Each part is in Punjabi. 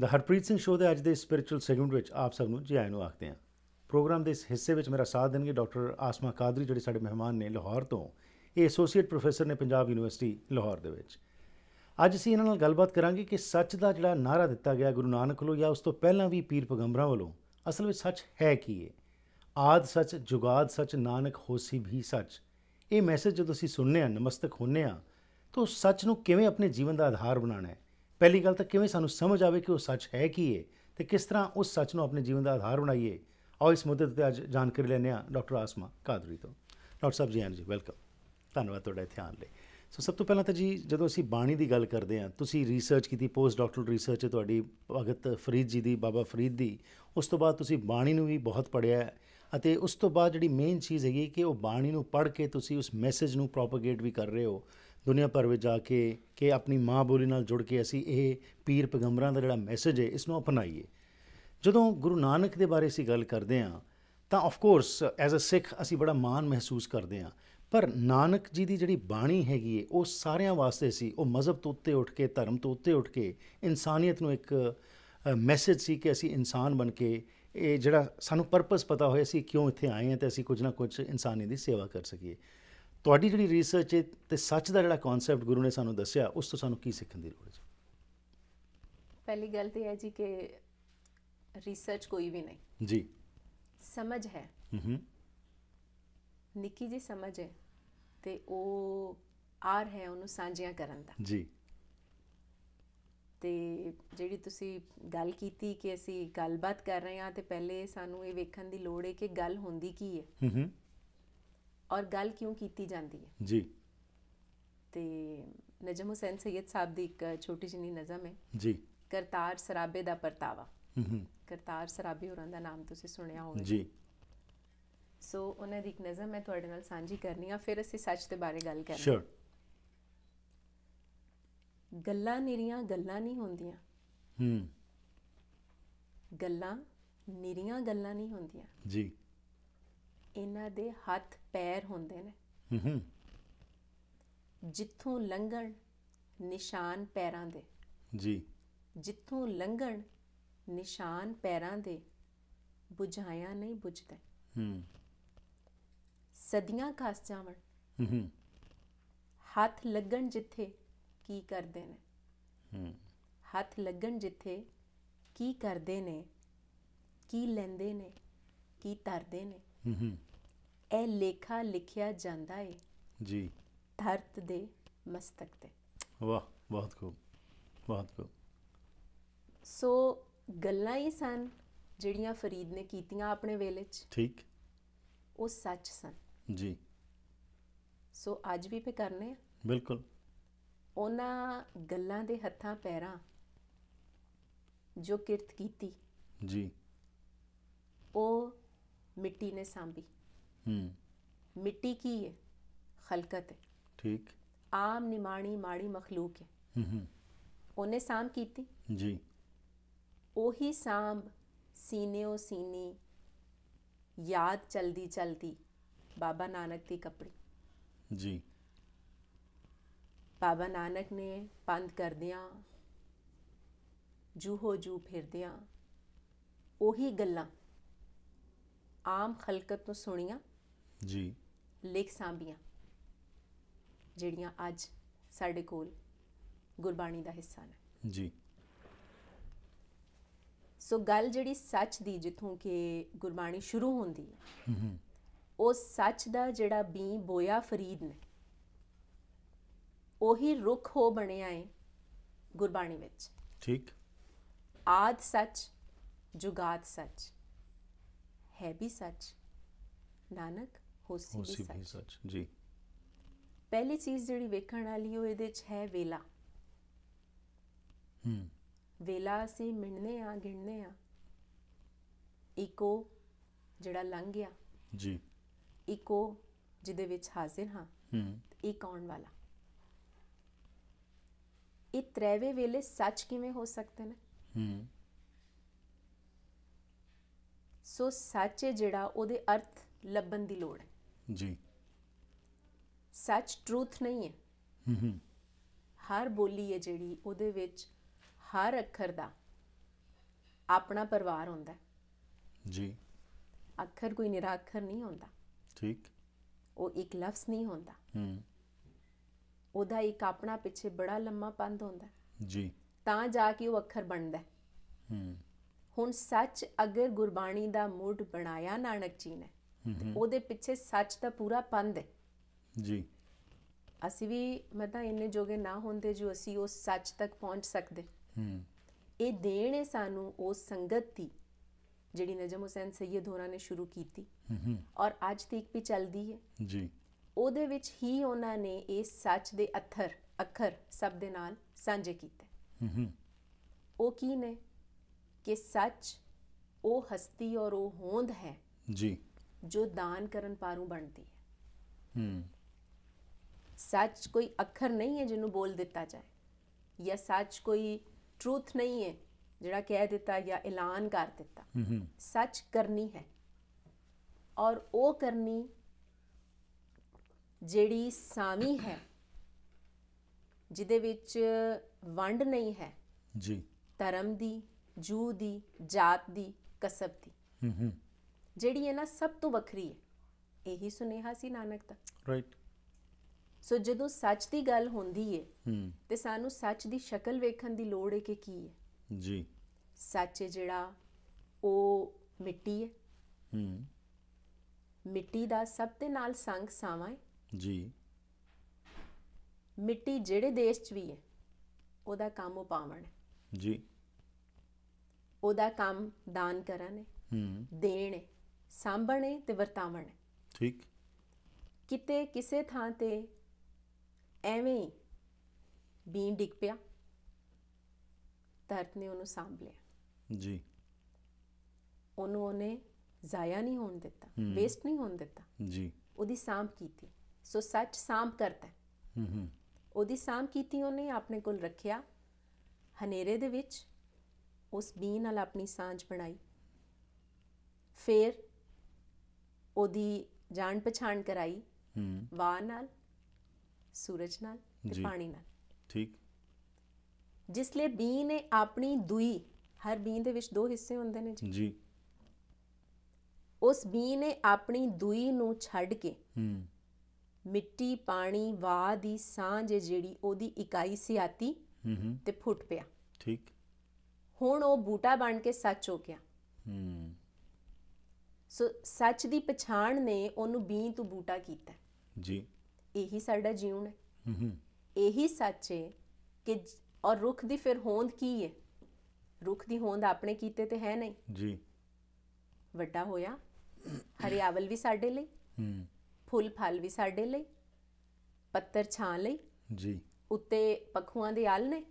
ਦਾ ਹਰਪ੍ਰੀਤ ਸਿੰਘ ਸ਼ੋਅ ਦੇ ਅੱਜ ਦੇ ਸਪਿਰਚੁਅਲ ਸੈਗਮੈਂਟ ਵਿੱਚ ਆਪ ਸਭ ਨੂੰ ਜੀ ਆਇਆਂ ਨੂੰ ਆਖਦੇ ਹਾਂ। ਪ੍ਰੋਗਰਾਮ ਦੇ ਇਸ ਹਿੱਸੇ ਵਿੱਚ ਮੇਰਾ ਸਾਥ ਦੇਣਗੇ ਡਾਕਟਰ ਆਸਮਾ ਕਾਦਰੀ ਜਿਹੜੇ ਸਾਡੇ ਮਹਿਮਾਨ ਨੇ ਲਾਹੌਰ ਤੋਂ। ਇਹ ਐਸੋਸੀਏਟ ਪ੍ਰੋਫੈਸਰ ਨੇ ਪੰਜਾਬ ਯੂਨੀਵਰਸਿਟੀ ਲਾਹੌਰ ਦੇ ਵਿੱਚ। ਅੱਜ ਅਸੀਂ ਇਹਨਾਂ ਨਾਲ ਗੱਲਬਾਤ ਕਰਾਂਗੇ ਕਿ ਸੱਚ ਦਾ ਜਿਹੜਾ ਨਾਰਾ ਦਿੱਤਾ ਗਿਆ ਗੁਰੂ ਨਾਨਕ ਵੱਲੋਂ ਜਾਂ ਉਸ ਤੋਂ ਪਹਿਲਾਂ ਵੀ ਪੀਰ ਪੈਗੰਬਰਾਂ ਵੱਲੋਂ, ਅਸਲ ਵਿੱਚ ਸੱਚ ਹੈ ਕੀ ਹੈ ਆਦ ਸੱਚ, ਜੁਗਾਦ ਸੱਚ, ਨਾਨਕ ਹੋਸੀ ਵੀ ਸੱਚ। ਇਹ ਮੈਸੇਜ ਜਦੋਂ ਅਸੀਂ ਸੁਣਨੇ ਆ ਨਮਸਤਕ ਹੁੰਨੇ ਆ ਤਾਂ ਉਸ ਸੱਚ ਨੂੰ ਕਿਵੇਂ ਆਪਣੇ ਜੀਵਨ ਦਾ ਆਧਾਰ ਬਣਾਉਣਾ ਹੈ? ਪਹਿਲੀ ਗੱਲ ਤਾਂ ਕਿਵੇਂ ਸਾਨੂੰ ਸਮਝ ਆਵੇ ਕਿ ਉਹ ਸੱਚ ਹੈ ਕੀ ਹੈ ਤੇ ਕਿਸ ਤਰ੍ਹਾਂ ਉਸ ਸੱਚ ਨੂੰ ਆਪਣੇ ਜੀਵਨ ਦਾ ਆਧਾਰ ਬਣਾਈਏ? ਆਓ ਇਸ ਮੁੱਦੇ ਤੇ ਅੱਜ ਜਾਣਕਾਰੀ ਲੈਣੇ ਆ ਡਾਕਟਰ ਆਸਮਾ ਕਾਦਰੀ ਤੋਂ। ਡਾਕਟਰ ਸਾਹਿਬ ਜੀ ਆਨ ਜੀ ਵੈਲਕਮ ਧੰਨਵਾਦ ਤੁਹਾਡਾ ਇੱਥੇ ਆਉਣ ਲਈ। ਸੋ ਸਭ ਤੋਂ ਪਹਿਲਾਂ ਤਾਂ ਜੀ, ਜਦੋਂ ਅਸੀਂ ਬਾਣੀ ਦੀ ਗੱਲ ਕਰਦੇ ਹਾਂ, ਤੁਸੀਂ ਰਿਸਰਚ ਕੀਤੀ ਪੋਸਟ ਡਾਕਟਰਲ ਰਿਸਰਚ ਹੈ ਤੁਹਾਡੀ, ਭਗਤ ਫਰੀਦ ਜੀ ਦੀ, ਬਾਬਾ ਫਰੀਦ ਦੀ, ਉਸ ਤੋਂ ਬਾਅਦ ਤੁਸੀਂ ਬਾਣੀ ਨੂੰ ਵੀ ਬਹੁਤ ਪੜ੍ਹਿਆ ਅਤੇ ਉਸ ਤੋਂ ਬਾਅਦ ਜਿਹੜੀ ਮੇਨ ਚੀਜ਼ ਹੈਗੀ ਕਿ ਉਹ ਬਾਣੀ ਨੂੰ ਪੜ੍ਹ ਕੇ ਤੁਸੀਂ ਉਸ ਮੈਸੇਜ ਨੂੰ ਪ੍ਰੋਪਗੇਟ ਵੀ ਕਰ ਰਹੇ ਹੋ। ਦੁਨੀਆ ਭਰ ਵਿੱਚ ਜਾ ਕੇ ਕਿ ਆਪਣੀ ਮਾਂ ਬੋਲੀ ਨਾਲ ਜੁੜ ਕੇ ਅਸੀਂ ਇਹ ਪੀਰ ਪੈਗੰਬਰਾਂ ਦਾ ਜਿਹੜਾ ਮੈਸੇਜ ਹੈ ਇਸ ਨੂੰ ਅਪਣਾਈਏ। ਜਦੋਂ ਗੁਰੂ ਨਾਨਕ ਦੇ ਬਾਰੇ ਅਸੀਂ ਗੱਲ ਕਰਦੇ ਹਾਂ, ਤਾਂ of course as a Sikh ਅਸੀਂ ਬੜਾ ਮਾਣ ਮਹਿਸੂਸ ਕਰਦੇ ਹਾਂ। ਪਰ ਨਾਨਕ ਜੀ ਦੀ ਜਿਹੜੀ ਬਾਣੀ ਹੈਗੀ ਹੈ, ਉਹ ਸਾਰਿਆਂ ਵਾਸਤੇ ਸੀ। ਉਹ ਮਜ਼ਹਬ ਤੋਂ ਉੱਤੇ ਉੱਠ ਕੇ, ਧਰਮ ਤੋਂ ਉੱਤੇ ਉੱਠ ਕੇ, ਇਨਸਾਨੀਅਤ ਨੂੰ ਇੱਕ ਮੈਸੇਜ ਸੀ ਕਿ ਅਸੀਂ ਇਨਸਾਨ ਬਣ ਕੇ ਇਹ ਜਿਹੜਾ ਸਾਨੂੰ ਪਰਪਸ ਪਤਾ ਹੋਇਆ ਸੀ, ਕਿਉਂ ਇੱਥੇ ਆਏ ਹਾਂ ਤੇ ਅਸੀਂ ਕੁਝ ਨਾ ਕੁਝ ਇਨਸਾਨੀ ਦੀ ਸੇਵਾ ਕਰ ਸਕੀਏ। ਤੁਹਾਡੀ ਜਿਹੜੀ ਰਿਸਰਚ ਹੈ ਤੇ ਸੱਚ ਦਾ ਜਿਹੜਾ ਕਨਸੈਪਟ ਗੁਰੂ ਨੇ ਸਾਨੂੰ ਦੱਸਿਆ ਉਸ ਤੋਂ ਸਾਨੂੰ ਕੀ ਸਿੱਖਣ ਦੀ ਲੋੜ ਹੈ ਪਹਿਲੀ ਗੱਲ ਤੇ ਹੈ ਜੀ ਕਿ ਰਿਸਰਚ ਕੋਈ ਵੀ ਨਹੀਂ। ਜੀ। ਸਮਝ ਹੈ। ਹੂੰ ਹੂੰ। ਨਿੱਕੀ ਜੀ ਸਮਝ ਹੈ ਤੇ ਉਹ ਆਰ ਹੈ ਉਹਨੂੰ ਸਾਂਝੀਆਂ ਕਰਨ ਦਾ। ਜੀ। ਤੇ ਜਿਹੜੀ ਤੁਸੀਂ ਗੱਲ ਕੀਤੀ ਕਿ ਅਸੀਂ ਗੱਲਬਾਤ ਕਰ ਰਹੇ ਹਾਂ ਤੇ ਪਹਿਲੇ ਸਾਨੂੰ ਇਹ ਵੇਖਣ ਦੀ ਲੋੜ ਹੈ ਕਿ ਗੱਲ ਹੁੰਦੀ ਕੀ ਹੈ। ਹੂੰ ਹੂੰ। ਔਰ ਗੱਲ ਕਿਉਂ ਕੀਤੀ ਜਾਂਦੀ ਹੈ? ਜੀ। ਤੇ ਨਜਮ ਹੁਸੈਨ ਸੈਯਦ ਸਾਹਿਬ ਦੀ ਇੱਕ ਛੋਟੀ ਜਿਹੀ ਨਜ਼ਮ ਹੈ। ਜੀ। ਕਰਤਾਰ ਸਰਾਬੇ ਦਾ ਪਰਤਾਵਾ। ਹੂੰ ਕਰਤਾਰ ਸਰਾਬੀ ਹੋਰਾਂ ਦਾ ਨਾਮ ਤੁਸੀਂ ਸੁਣਿਆ ਹੋਵੇ ਜੀ। ਸੋ ਉਹਨਾਂ ਦੀ ਇੱਕ ਨਜ਼ਮ ਮੈਂ ਤੁਹਾਡੇ ਨਾਲ ਸਾਂਝੀ ਕਰਨੀ ਆ ਫਿਰ ਅਸੀਂ ਸੱਚ ਦੇ ਬਾਰੇ ਗੱਲ ਕਰਾਂਗੇ ਸ਼ੋਰ ਗੱਲਾਂ ਨਿਰੀਆਂ ਗੱਲਾਂ ਨਹੀਂ ਹੁੰਦੀਆਂ। ਹੂੰ। ਗੱਲਾਂ ਨਿਰੀਆਂ ਗੱਲਾਂ ਨਹੀਂ ਹੁੰਦੀਆਂ। ਜੀ। ਇਹਨਾਂ ਦੇ ਹੱਥ ਪੈਰ ਹੁੰਦੇ ਨੇ। ਹੂੰ ਜਿੱਥੋਂ ਲੰਘਣ ਨਿਸ਼ਾਨ ਪੈਰਾਂ ਦੇ। ਜੀ। ਜਿੱਥੋਂ ਲੰਘਣ ਨਿਸ਼ਾਨ ਪੈਰਾਂ ਦੇ ਬੁਝਾਇਆ ਨਹੀਂ ਬੁਝਦੇ। ਹੂੰ। ਸਦੀਆਂ ਖਸ ਜਾਵਣ। ਹੂੰ ਹੱਥ ਲੱਗਣ ਜਿੱਥੇ ਕੀ ਕਰਦੇ ਨੇ। ਹੂੰ। ਹੱਥ ਲੱਗਣ ਜਿੱਥੇ ਕੀ ਕਰਦੇ ਨੇ ਕੀ ਲੈਂਦੇ ਨੇ ਕੀ ਤਰਦੇ ਨੇ। ਹੂੰ ਇਹ ਲੇਖਾ ਲਿਖਿਆ ਜਾਂਦਾ ਏ। ਜੀ। ਧਰਤ ਦੇ ਮਸਤਕ ਤੇ। ਵਾਹ ਬਹੁਤ ਖੂਬ ਬਹੁਤ ਖੂਬ। ਸੋ ਗੱਲਾਂ ਹੀ ਸਨ ਜਿਹੜੀਆਂ ਫਰੀਦ ਨੇ ਕੀਤੀਆਂ ਆਪਣੇ ਵੇਲੇ 'ਚ। ਠੀਕ। ਉਹ ਸੱਚ ਸਨ। ਜੀ। ਸੋ ਅੱਜ ਵੀ ਪੇ ਕਰਨੇ ਆ। ਬਿਲਕੁਲ। ਉਹਨਾਂ ਗੱਲਾਂ ਦੇ ਹੱਥਾਂ ਪੈਰਾਂ ਜੋ ਕਿਰਤ ਕੀਤੀ। ਜੀ। ਉਹ ਮਿੱਟੀ ਨੇ ਸਾਂਭੀ ਹੂੰ ਮਿੱਟੀ ਕੀ ਹੈ ਖਲਕਤ ਹੈ ਠੀਕ ਆਮ ਨਿਮਾਣੀ ਮਾੜੀ ਮਖਲੂਕ ਹੈ ਹੂੰ ਹੂੰ ਉਹਨੇ ਸਾਂਭ ਕੀਤੀ ਜੀ ਉਹੀ ਸਾਂਭ ਸੀਨਿਓ ਸੀਨੀ ਯਾਦ ਚਲਦੀ ਚਲਦੀ ਬਾਬਾ ਨਾਨਕ ਦੀ ਕਪੜੀ ਜੀ ਬਾਬਾ ਨਾਨਕ ਨੇ ਪੰਧ ਕਰਦਿਆਂ ਜੂ ਹੋ ਜੂ ਫਿਰਦਿਆਂ ਉਹੀ ਗੱਲਾਂ ਆਮ ਖਲਕਤ ਨੂੰ ਸੁਣੀਆਂ ਜੀ। ਲਿਖ ਸਾਂਭੀਆਂ ਜਿਹੜੀਆਂ ਅੱਜ ਸਾਡੇ ਕੋਲ ਗੁਰਬਾਣੀ ਦਾ ਹਿੱਸਾ ਨੇ। ਜੀ। ਸੋ ਗੱਲ ਜਿਹੜੀ ਸੱਚ ਦੀ ਜਿੱਥੋਂ ਕਿ ਗੁਰਬਾਣੀ ਸ਼ੁਰੂ ਹੁੰਦੀ ਹੈ ਉਹ ਸੱਚ ਦਾ ਜਿਹੜਾ ਬੀ ਬੋਇਆ ਫਰੀਦ ਨੇ ਉਹੀ ਰੁੱਖ ਹੋ ਬਣਿਆ ਹੈ ਗੁਰਬਾਣੀ ਵਿੱਚ। ਠੀਕ। ਆਦ ਸੱਚ ਜੁਗਾਦ ਸੱਚ। ਹੈ ਵੀ ਸੱਚ। ਨਾਨਕ ਹੋਸੀ ਹੋਸੀ ਵੀ ਸੱਚ। ਜੀ। ਪਹਿਲੀ ਚੀਜ਼ ਜਿਹੜੀ ਵੇਖਣ ਵਾਲੀ ਉਹ ਇਹਦੇ 'ਚ ਹੈ ਵੇਲਾ। ਹੂੰ। ਵੇਲਾ ਅਸੀਂ ਮਿਣਨੇ ਆ ਗਿਣਨੇ ਆ। ਇੱਕੋ ਜਿਹੜਾ ਲੰਘ ਗਿਆ। ਜੀ। ਇੱਕੋ ਜਿਹਦੇ ਵਿੱਚ ਹਾਜ਼ਰ ਹਾਂ। ਹੂੰ। ਇੱਕ ਆਉਣ ਵਾਲਾ। ਇਹ ਤ੍ਰੈਵੇ ਵੇਲੇ ਸੱਚ ਕਿਵੇਂ ਹੋ ਸਕਦੇ ਨੇ? ਹੂੰ। ਸੋ ਸੱਚ ਹੈ ਜਿਹੜਾ ਉਹਦੇ ਅਰਥ ਲੱਭਣ ਦੀ ਲੋੜ ਹੈ। ਜੀ। ਸੱਚ ਟਰੂਥ ਨਹੀਂ ਹੈ। ਹੂੰ ਹੂੰ। ਹਰ ਬੋਲੀ ਹੈ ਜਿਹੜੀ ਉਹਦੇ ਵਿੱਚ ਹਰ ਅੱਖਰ ਦਾ ਆਪਣਾ ਪਰਿਵਾਰ ਹੁੰਦਾ ਹੈ। ਜੀ। ਅੱਖਰ ਕੋਈ ਨਿਰਾਖਰ ਨਹੀਂ ਹੁੰਦਾ। ਠੀਕ। ਉਹ ਇੱਕ ਲਫ਼ਜ਼ ਨਹੀਂ ਹੁੰਦਾ। ਹੂੰ। ਉਹਦਾ ਇੱਕ ਆਪਣਾ ਪਿੱਛੇ ਬੜਾ ਲੰਮਾ ਪੰਧ ਹੁੰਦਾ। ਜੀ। ਤਾਂ ਜਾ ਕੇ ਉਹ ਅੱਖਰ ਬਣਦਾ ਹੈ। ਹੁਣ ਸੱਚ ਅਗਰ ਗੁਰਬਾਣੀ ਦਾ ਮੁੱਢ ਬਣਾਇਆ ਨਾਨਕ ਜੀ ਨੇ ਉਹਦੇ ਪਿੱਛੇ ਸੱਚ ਦਾ ਪੂਰਾ ਪੰਧ ਹੈ। ਜੀ। ਅਸੀਂ ਵੀ ਮਤਾਂ ਇੰਨੇ ਜੋਗੇ ਨਾ ਹੁੰਦੇ ਜੋ ਅਸੀਂ ਉਸ ਸੱਚ ਤੱਕ ਪਹੁੰਚ ਸਕਦੇ। ਹੂੰ ਇਹ ਦੇਣ ਹੈ ਸਾਨੂੰ ਉਸ ਸੰਗਤ ਦੀ ਜਿਹੜੀ ਨਜਮ ਹੁਸੈਨ ਸੈਯਦ ਹੋਰਾਂ ਨੇ ਸ਼ੁਰੂ ਕੀਤੀ। ਹੂੰ ਹੂੰ ਔਰ ਅੱਜ ਤੱਕ ਵੀ ਚੱਲਦੀ ਹੈ। ਜੀ। ਉਹਦੇ ਵਿੱਚ ਹੀ ਉਹਨਾਂ ਨੇ ਇਸ ਸੱਚ ਦੇ ਅੱਥਰ ਅੱਖਰ ਸਭ ਦੇ ਨਾਲ ਸਾਂਝੇ ਕੀਤੇ। ਹੂੰ ਹੂੰ ਉਹ ਕੀ ਨੇ? ਕਿ ਸੱਚ ਉਹ ਹਸਤੀ ਔਰ ਉਹ ਹੋਂਦ ਹੈ ਜੀ। ਜੋ ਦਾਨ ਕਰਨ ਪਾਰੂ ਬਣਦੀ ਹੈ। ਹੂੰ। ਸੱਚ ਕੋਈ ਅੱਖਰ ਨਹੀਂ ਹੈ ਜਿਹਨੂੰ ਬੋਲ ਦਿੱਤਾ ਜਾਏ ਜਾਂ ਸੱਚ ਕੋਈ ਟਰੂਥ ਨਹੀਂ ਹੈ ਜਿਹੜਾ ਕਹਿ ਦਿੱਤਾ ਜਾਂ ਐਲਾਨ ਕਰ ਦਿੱਤਾ। ਹੂੰ ਹੂੰ। ਸੱਚ ਕਰਨੀ ਹੈ ਔਰ ਉਹ ਕਰਨੀ ਜਿਹੜੀ ਸਾਮੀ ਹੈ ਜਿਹਦੇ ਵਿੱਚ ਵੰਡ ਨਹੀਂ ਹੈ ਜੀ। ਧਰਮ ਦੀ ਜੂ ਦੀ ਜਾਤ ਦੀ ਕਸਬ ਦੀ। ਹੂੰ ਹੂੰ। ਜਿਹੜੀ ਹੈ ਨਾ ਸਭ ਤੋਂ ਵੱਖਰੀ ਹੈ ਇਹੀ ਸੁਨੇਹਾ ਸੀ ਨਾਨਕ ਦਾ। ਰਾਈਟ ਸੋ ਜਦੋਂ ਸੱਚ ਦੀ ਗੱਲ ਹੁੰਦੀ ਹੈ ਹੂੰ। ਤੇ ਸਾਨੂੰ ਸੱਚ ਦੀ ਸ਼ਕਲ ਵੇਖਣ ਦੀ ਲੋੜ ਹੈ ਕਿ ਕੀ ਹੈ ਜੀ। ਸੱਚ ਜਿਹੜਾ ਉਹ ਮਿੱਟੀ ਹੈ ਹੂੰ। ਮਿੱਟੀ ਦਾ ਸਭ ਦੇ ਨਾਲ ਸੰਗ ਸਾਵਾਂ ਹੈ ਜੀ। ਮਿੱਟੀ ਜਿਹੜੇ ਦੇਸ਼ 'ਚ ਵੀ ਹੈ ਉਹਦਾ ਕੰਮ ਉਹ ਪਾਵਣ ਹੈ ਜੀ। ਉਹਦਾ ਕੰਮ ਦਾਨ ਕਰਨ ਹੈ ਹੂੰ। ਦੇਣ ਹੈ ਸਾਂਭਣ ਹੈ ਤੇ ਵਰਤਾਵਣ ਹੈ। ਠੀਕ। ਕਿਤੇ ਕਿਸੇ ਥਾਂ ਤੇ ਐਵੇਂ ਹੀ ਬੀਂ ਡਿੱਗ ਪਿਆ ਧਰਤ ਨੇ ਉਹਨੂੰ ਸਾਂਭ ਲਿਆ। ਜੀ। ਉਹਨੂੰ ਉਹਨੇ ਜ਼ਾਇਆ ਨਹੀਂ ਹੋਣ ਦਿੱਤਾ ਵੇਸਟ ਨਹੀਂ ਹੋਣ ਦਿੱਤਾ। ਜੀ। ਉਹਦੀ ਸਾਂਭ ਕੀਤੀ। ਸੋ ਸੱਚ ਸਾਂਭ ਕਰਦਾ। ਹੂੰ ਹੂੰ। ਉਹਦੀ ਸਾਂਭ ਕੀਤੀ ਉਹਨੇ ਆਪਣੇ ਕੋਲ ਰੱਖਿਆ ਹਨੇਰੇ ਦੇ ਵਿੱਚ। ਉਸ ਬੀ ਨਾਲ ਆਪਣੀ ਸਾਂਝ ਬਣਾਈ। ਫਿਰ ਉਹਦੀ ਜਾਣ ਪਛਾਣ ਕਰਾਈ। ਹੂੰ। ਵਾਹ ਨਾਲ ਸੂਰਜ ਨਾਲ ਤੇ। ਪਾਣੀ ਨਾਲ। ਠੀਕ। ਜਿਸ ਲਈ ਬੀ ਨੇ ਆਪਣੀ ਦੂਈ ਹਰ ਬੀ ਦੇ ਵਿੱਚ ਦੋ ਹਿੱਸੇ ਹੁੰਦੇ ਨੇ ਜੀ। ਜੀ। ਉਸ ਬੀ ਨੇ ਆਪਣੀ ਦੂਈ ਨੂੰ ਛੱਡ ਕੇ ਹੂੰ। ਮਿੱਟੀ ਪਾਣੀ ਵਾਹ ਦੀ ਸਾਂਝ ਜਿਹੜੀ ਉਹਦੀ ਇਕਾਈ ਸਿਆਤੀ ਹੂੰ ਹੂੰ। ਤੇ ਫੁੱਟ ਪਿਆ। ਠੀਕ। ਹੁਣ ਉਹ ਬੂਟਾ ਬਣ ਕੇ ਸੱਚ ਹੋ ਗਿਆ। ਹੂੰ। ਸੋ ਸੱਚ ਦੀ ਪਛਾਣ ਨੇ ਉਹਨੂੰ ਬੀ ਤੋਂ ਬੂਟਾ ਕੀਤਾ। ਜੀ। ਇਹੀ ਸਾਡਾ ਜੀਵਨ ਹੈ। ਹੂੰ ਇਹੀ ਸੱਚ ਹੈ ਕਿ ਔਰ ਰੁੱਖ ਦੀ ਫਿਰ ਹੋਂਦ ਕੀ ਹੈ? ਰੁੱਖ ਦੀ ਹੋਂਦ ਆਪਣੇ ਕੀਤੇ ਤੇ ਹੈ ਨਹੀਂ। ਜੀ। ਵੱਡਾ ਹੋਇਆ। ਹਰਿਆਵਲ ਵੀ ਸਾਡੇ ਲਈ। ਹੂੰ। ਫੁੱਲ ਫਲ ਵੀ ਸਾਡੇ ਲਈ। ਪੱਤਰ ਛਾਂ ਲਈ। ਜੀ। ਉੱਤੇ ਪਖੂਆਂ ਦੇ ਆਲ ਨੇ।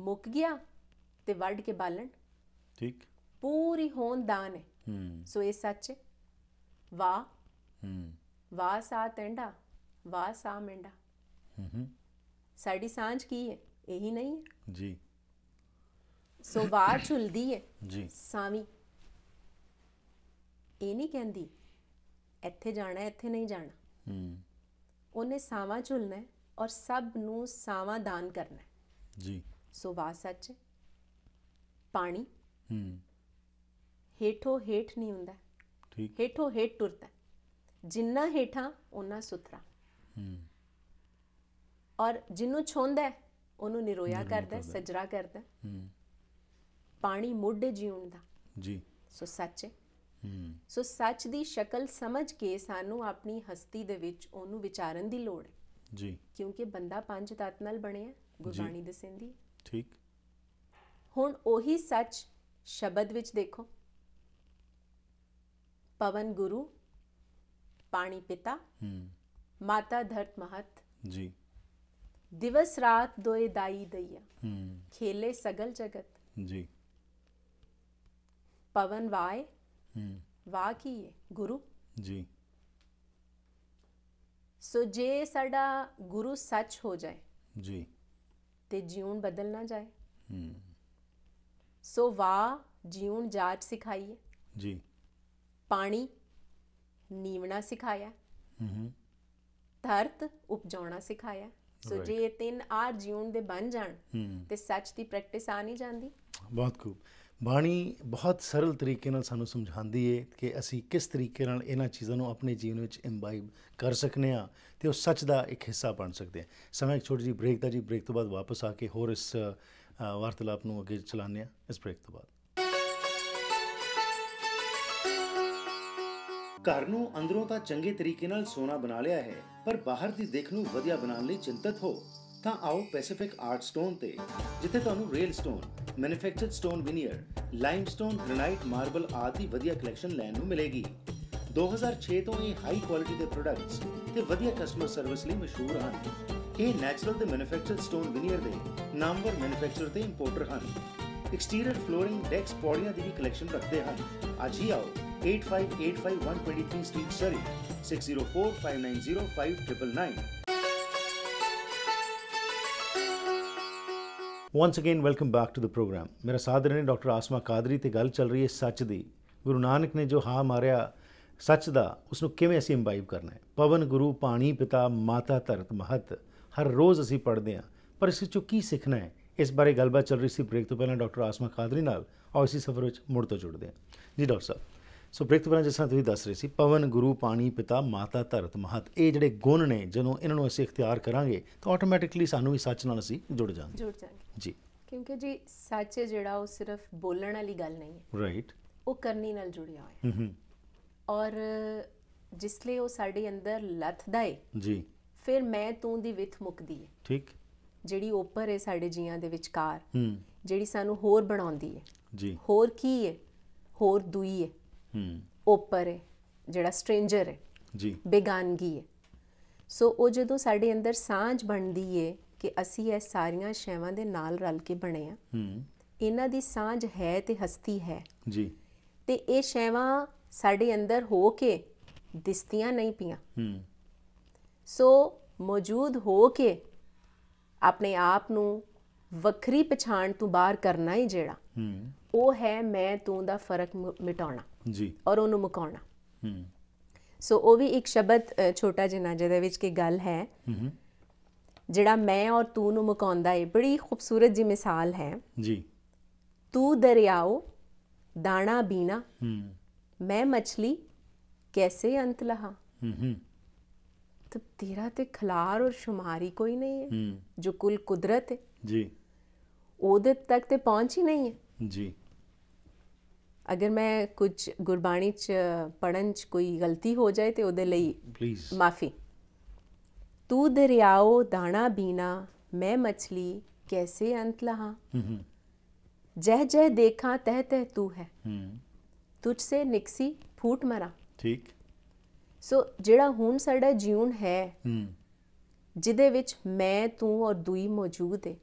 ਮੁੱਕ ਗਿਆ। ਤੇ ਵੱਢ ਕੇ ਬਾਲਣ। ਠੀਕ। ਪੂਰੀ ਹੋਂਦ ਦਾਨ ਹੈ। ਹੂੰ। ਸੋ ਇਹ ਸੱਚ ਵਾਹ ਹੂੰ। ਵਾਹ ਸਾ ਟੈਂਡਾ ਵਾਹ ਸਾ ਮੈਂਡਾ। ਹੂੰ ਹੂੰ। ਸਾਡੀ ਸਾਂਝ ਕੀ ਹੈ? ਇਹੀ ਨਹੀਂ ਹੈ। ਜੀ। ਸੋ ਵਾਹ ਝੁਲਦੀ ਹੈ। ਜੀ। ਸਾਵੀਂ। ਇਹ ਨਹੀਂ ਕਹਿੰਦੀ ਇੱਥੇ ਜਾਣਾ ਇੱਥੇ ਨਹੀਂ ਜਾਣਾ। ਹੂੰ। ਉਹਨੇ ਸਾਵਾਂ ਝੁਲਣਾ ਹੈ ਔਰ ਸਭ ਨੂੰ ਸਾਵਾਂ ਦਾਨ ਕਰਨਾ ਹੈ। ਜੀ। ਸੋ ਵਾਹ ਸੱਚ ਹੈ। ਪਾਣੀ। ਹੂੰ। ਹੇਠੋਂ ਹੇਠ ਨਹੀਂ ਹੁੰਦਾ। ਠੀਕ। ਹੇਠੋਂ ਹੇਠ ਟੁਰਦਾ। ਜਿੰਨਾ ਹੇਠਾਂ ਉਹਨਾਂ ਸੁਥਰਾ ਹੂੰ। ਔਰ ਜਿਹਨੂੰ ਛੋਂਦਾ ਉਹਨੂੰ ਨਿਰੋਇਆ ਕਰਦਾ ਸਜਰਾ ਕਰਦਾ ਹੈ। ਪਾਣੀ ਮੁੱਢੇ ਜੀਉਣ ਦਾ। ਜੀ। ਸੋ ਸੱਚ ਹੈ। ਹੂੰ। ਸੋ ਸੱਚ ਦੀ ਸ਼ਕਲ ਸਮਝ ਕੇ ਸਾਨੂੰ ਆਪਣੀ ਹਸਤੀ ਦੇ ਵਿੱਚ ਉਹਨੂੰ ਵਿਚਾਰਨ ਦੀ ਲੋੜ ਹੈ। ਜੀ। ਕਿਉਂਕਿ ਬੰਦਾ ਪੰਜ ਤੱਤ ਨਾਲ ਬਣਿਆ ਗੁਰਬਾਣੀ ਦਸੰਦੀ ਠੀਕ। ਹੁਣ ਉਹੀ ਸੱਚ ਸ਼ਬਦ ਵਿੱਚ ਦੇਖੋ। ਪਵਨ ਗੁਰੂ ਪਾਣੀ ਪਿਤਾ ਹੂੰ। ਮਾਤਾ ਧਰਤ ਮਹਤ। ਜੀ। ਦਿਵਸ ਰਾਤ ਦੋਏ ਦਾਈ ਦਈਆ। ਹੂੰ। ਖੇਲੇ ਸਗਲ ਜਗਤ। ਜੀ। ਪਵਨ ਵਾਏ ਹੂੰ। ਵਾ ਕੀ ਹੈ ਗੁਰੂ। ਜੀ। ਸੋ ਜੇ ਸਾਡਾ ਗੁਰੂ ਸੱਚ ਹੋ ਜਾਏ ਜੀ। ਤੇ ਜੀਵਨ ਬਦਲ ਨਾ ਜਾਏ। ਹੂੰ। ਸੋ ਵਾ ਜੀਵਨ ਜਾਚ ਸਿਖਾਈਏ। ਜੀ। ਪਾਣੀ ਨੀਵਣਾ ਸਿਖਾਇਆ। ਹੂੰ ਹੂੰ ਧਰਤ ਉਪਜਾਉਣਾ ਸਿਖਾਇਆ। ਸੋ. ਜੇ ਇਹ ਤਿੰਨ ਆਰ ਜਿਉਣ ਦੇ ਬਣ ਜਾਣ ਹੂੰ। ਤੇ ਸੱਚ ਦੀ ਪ੍ਰੈਕਟਿਸ ਆ ਨਹੀਂ ਜਾਂਦੀ। ਬਹੁਤ ਖੂਬ। ਬਾਣੀ ਬਹੁਤ ਸਰਲ ਤਰੀਕੇ ਨਾਲ ਸਾਨੂੰ ਸਮਝਾਉਂਦੀ ਹੈ ਕਿ ਅਸੀਂ ਕਿਸ ਤਰੀਕੇ ਨਾਲ ਇਹਨਾਂ ਚੀਜ਼ਾਂ ਨੂੰ ਆਪਣੇ ਜੀਵਨ ਵਿੱਚ ਇੰਬਾਈਬ ਕਰ ਸਕਨੇ ਆ ਤੇ ਉਹ ਸੱਚ ਦਾ ਇੱਕ ਹਿੱਸਾ ਬਣ ਸਕਦੇ ਆ। ਸਮਾਂ ਇੱਕ ਛੋਟੀ ਜਿਹੀ ਬ੍ਰੇਕ ਦਾ ਜੀ ਬ੍ਰੇਕ ਤੋਂ ਬਾਅਦ ਵਾਪਸ ਆ ਕੇ ਹੋਰ ਇਸ ਵਾਰਤਾਲਾਪ ਨੂੰ ਅੱਗੇ ਚਲਾਉਂਦੇ ਆ ਇਸ ਬ੍ਰੇਕ ਤੋਂ ਬਾਅਦ। ਘਰ ਨੂੰ ਅੰਦਰੋਂ ਤਾਂ ਚੰਗੇ ਤਰੀਕੇ ਨਾਲ ਸੋਨਾ ਬਣਾ ਲਿਆ ਹੈ, ਪਰ ਬਾਹਰ ਦੀ ਦਿੱਖ ਨੂੰ ਵਧੀਆ ਬਣਾਉਣ ਲਈ ਚਿੰਤਤ ਹੋ। ਤਾਂ ਆਓ ਪੈਸੀਫਿਕ ਆਰਟ ਸਟੋਨ ਤੇ, ਜਿੱਥੇ ਤੁਹਾਨੂੰ real stone manufactured stone veneer limestone granite marble ਆਦਿ ਵਧੀਆ ਕਲੈਕਸ਼ਨ ਲੈਣ ਨੂੰ ਮਿਲੇਗੀ। 2006 ਤੋਂ ਇਹ ਹਾਈ ਕੁਆਲਿਟੀ ਦੇ ਪ੍ਰੋਡਕਟਸ ਤੇ ਵਧੀਆ ਕਸਟਮਰ ਸਰਵਿਸ ਲਈ ਮਸ਼ਹੂਰ ਹਨ। ਇਹ ਨੈਚੁਰਲ ਤੇ ਮੈਨੂਫੈਕਚਰਡ ਸਟੋਨ ਵਿਨੀਅਰ ਦੇ ਨਾਮਵਰ ਮੈਨੂਫੈਕਚਰਰ ਤੇ ਇੰਪੋਰਟਰ ਹਨ। ਐਕਸਟੀਰੀਅਰ ਫਲੋਰਿੰਗ ਡੈਕਸ ਪੌੜੀਆਂ ਦੀ ਵੀ ਕਲੈਕਸ਼ਨ ਰੱਖਦੇ ਹਨ। ਅੱਜ ਹੀ ਆਓ 8585 street Surrey 6045905999 once again welcome back to the program ਮੇਰਾ ਸਾਥ ਨੇ ਡਾਕਟਰ ਆਸਮਾ ਕਾਦਰੀ ਤੇ ਗੱਲ ਚੱਲ ਰਹੀ ਹੈ ਸੱਚ ਦੀ ਗੁਰੂ ਨਾਨਕ ਨੇ ਜੋ ਹਾਂ ਮਾਰਿਆ ਸੱਚ ਦਾ ਉਸ ਨੂੰ ਕਿਵੇਂ ਅਸੀਂ ਇੰਬਾਈਬ ਕਰਨਾ ਹੈ ਪਵਨ ਗੁਰੂ ਪਾਣੀ ਪਿਤਾ ਮਾਤਾ ਧਰਤ ਮਹਤ ਹਰ ਰੋਜ਼ ਅਸੀਂ ਪੜ੍ਹਦੇ ਹਾਂ। ਪਰ ਇਸ ਵਿੱਚੋਂ ਕੀ ਸਿੱਖਣਾ ਹੈ? ਇਸ ਬਾਰੇ ਗੱਲਬਾਤ ਚੱਲ ਰਹੀ ਸੀ ਬ੍ਰੇਕ ਤੋਂ ਪਹਿਲਾਂ ਡਾਕਟਰ ਆਸਮਾ ਕਾਦਰੀ ਨਾਲ। ਆਓ ਇਸੇ ਸਫ਼ਰ ਵਿੱਚ ਮੁੜ ਤੋਂ ਜੁੜਦੇ ਹਾਂ। ਜੀ ਡਾਕਟਰ ਸਾਹਿਬ ਸੋ ਬ੍ਰੇਕ ਤੋਂ ਪਹਿਲਾਂ ਜਿਸ ਤਰ੍ਹਾਂ ਤੁਸੀਂ ਦੱਸ ਰਹੇ ਸੀ ਪਵਨ ਗੁਰੂ ਪਾਣੀ ਪਿਤਾ ਮਾਤਾ ਧਰਤ ਮਹਤ ਇਹ ਜਿਹੜੇ ਗੁਣ ਨੇ ਜਦੋਂ ਇਹਨਾਂ ਨੂੰ ਅਸੀਂ ਇਖਤਿਆਰ ਕਰਾਂਗੇ ਤਾਂ ਆਟੋਮੈਟਿਕਲੀ ਸਾਨੂੰ ਵੀ ਸੱਚ ਨਾਲ ਅਸੀਂ ਜੁੜ ਜਾਵਾਂਗੇ। ਜੁੜ ਜਾਣਗੇ ਜੀ। ਕਿਉਂਕਿ ਜੀ ਸੱਚ ਹੈ ਜਿਹੜਾ ਉਹ ਸਿਰਫ ਬੋਲਣ ਵਾਲੀ ਗੱਲ ਨਹੀਂ ਹੈ। ਰਾਈਟ ਉਹ ਕਰਨੀ ਨਾਲ ਜੁੜਿਆ ਹੋਇਆ ਹੈ। ਹੂੰ ਹੂੰ ਔਰ ਜਿਸ ਲਈ ਉਹ ਸਾਡੇ ਅੰਦਰ ਲੱਥਦਾ ਏ। ਜੀ। ਫਿਰ ਮੈਂ ਤੂੰ ਦੀ ਵਿਥ ਮੁੱਕਦੀ ਏ। ਠੀਕ। ਜਿਹੜੀ ਉੱਪਰ ਹੈ ਸਾਡੇ ਜੀਆਂ ਦੇ ਵਿਚਕਾਰ ਹੂੰ। ਜਿਹੜੀ ਸਾਨੂੰ ਹੋਰ ਬਣਾਉਂਦੀ ਏ। ਜੀ। ਹੋਰ ਕੀ ਏ? ਹੋਰ ਦੂਈ ਏ। ਹੂੰ। ਉੱਪਰ ਏ ਜਿਹੜਾ ਸਟ੍ਰੇਂਜਰ ਏ। ਜੀ। ਬੇਗਾਨਗੀ ਏ। ਸੋ ਉਹ ਜਦੋਂ ਸਾਡੇ ਅੰਦਰ ਸਾਂਝ ਬਣਦੀ ਏ ਕਿ ਅਸੀਂ ਇਹ ਸਾਰੀਆਂ ਸ਼ੈਵਾਂ ਦੇ ਨਾਲ ਰਲ ਕੇ ਬਣੇ ਆ ਹੂੰ। ਇਹਨਾਂ ਦੀ ਸਾਂਝ ਹੈ ਤੇ ਹਸਤੀ ਹੈ। ਜੀ। ਤੇ ਇਹ ਸ਼ੈਵਾਂ ਸਾਡੇ ਅੰਦਰ ਹੋ ਕੇ ਦਿਸਤੀਆਂ ਨਹੀਂ ਪੀਆਂ ਹੂੰ। ਸੋ ਮੌਜੂਦ ਹੋ ਕੇ ਆਪਣੇ ਆਪ ਨੂੰ ਵੱਖਰੀ ਪਛਾਣ ਤੋਂ ਬਾਹਰ ਕਰਨਾ ਹੀ ਜਿਹੜਾ ਉਹ ਹੈ ਮੈਂ ਤੂੰ ਦਾ ਫ਼ਰਕ ਮਿਟਾਉਣਾ ਜੀ। ਔਰ ਉਹਨੂੰ ਮੁਕਾਉਣਾ। ਸੋ ਉਹ ਵੀ ਇੱਕ ਸ਼ਬਦ ਛੋਟਾ ਜਿਹਾ ਜਿਹਦੇ ਵਿੱਚ ਕੀ ਗੱਲ ਹੈ। ਜਿਹੜਾ ਮੈਂ ਔਰ ਤੂੰ ਨੂੰ ਮੁਕਾਉਂਦਾ ਏ ਬੜੀ ਖੂਬਸੂਰਤ ਜੀ ਮਿਸਾਲ ਹੈ। ਜੀ। ਤੂੰ ਦਰਿਆਓ ਦਾਣਾ ਬੀਨਾ ਮੈਂ ਮਛਲੀ ਕੈਸੇ ਅੰਤ ਲਹਾ? तो तेरा ते खलार और शुमार ही कोई नहीं है ਹੂੰ जो कुल कुदरत है ਜੀ ਉਹਦੇ ਤੱਕ ਤੇ ਪਹੁੰਚ ਹੀ ਨਹੀਂ ਹੈ ਜੀ ਅਗਰ ਮੈਂ ਕੁਝ ਗੁਰਬਾਣੀ ਚ ਪੜਨ ਚ ਕੋਈ ਗਲਤੀ ਹੋ ਜਾਏ ਤੇ ਉਹਦੇ ਲਈ ਪਲੀਜ਼ ਮਾਫੀ ਤੂੰ ਦਰਿਆਓ ਦਾਣਾ ਬੀਨਾ ਮੈਂ ਮਛਲੀ कैसे अंत लहा ਹੂੰ ਹੂੰ जह जह देखा तह तह तू है ਹੂੰ तुझसे निकसी फूट मरा ਠੀਕ ਸੋ ਜਿਹੜਾ ਹੁਣ ਸਾਡਾ ਜੀਵਨ ਹੈ ਹੂੰ। ਜਿਹਦੇ ਵਿੱਚ ਮੈਂ ਤੂੰ ਔਰ ਦੂਈ ਮੌਜੂਦ ਹੈ